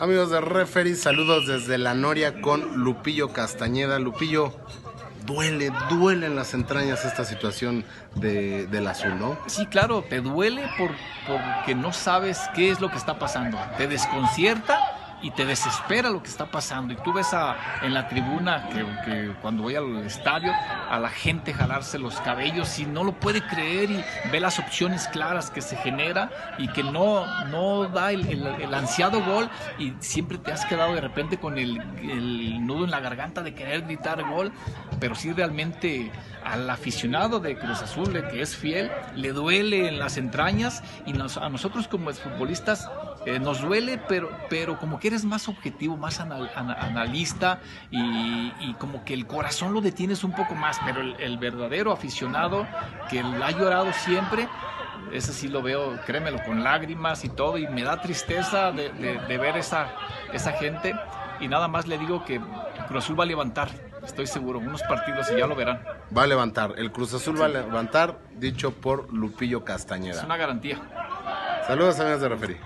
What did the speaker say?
Amigos de Referee, saludos desde La Noria con Lupillo Castañeda. Lupillo, duele, duele en las entrañas esta situación de, del azul, ¿no? Sí, claro, te duele por, porque no sabes qué es lo que está pasando. Te desconcierta y te desespera lo que está pasando. Y tú ves a, en la tribuna que, cuando voy al estadio a la gente jalarse los cabellos y no lo puede creer y ve las opciones claras que se genera y que no, no da el, ansiado gol y siempre te has quedado de repente con el, el, nudo en la garganta de querer gritar gol, pero sí realmente al aficionado de Cruz Azul, que es fiel, le duele en las entrañas y a nosotros como futbolistas eh, nos duele, pero, pero como que eres más objetivo, más analista y, como que el corazón lo detienes un poco más, pero el, verdadero aficionado que ha llorado siempre, ese sí lo veo, créemelo, con lágrimas y todo, y me da tristeza de, ver esa, esa gente. Y nada más le digo que Cruz Azul va a levantar, estoy seguro, unos partidos y ya lo verán. Va a levantar, el Cruz Azul va a levantar, dicho por Lupillo Castañeda. Es una garantía. Saludos amigos de Referí.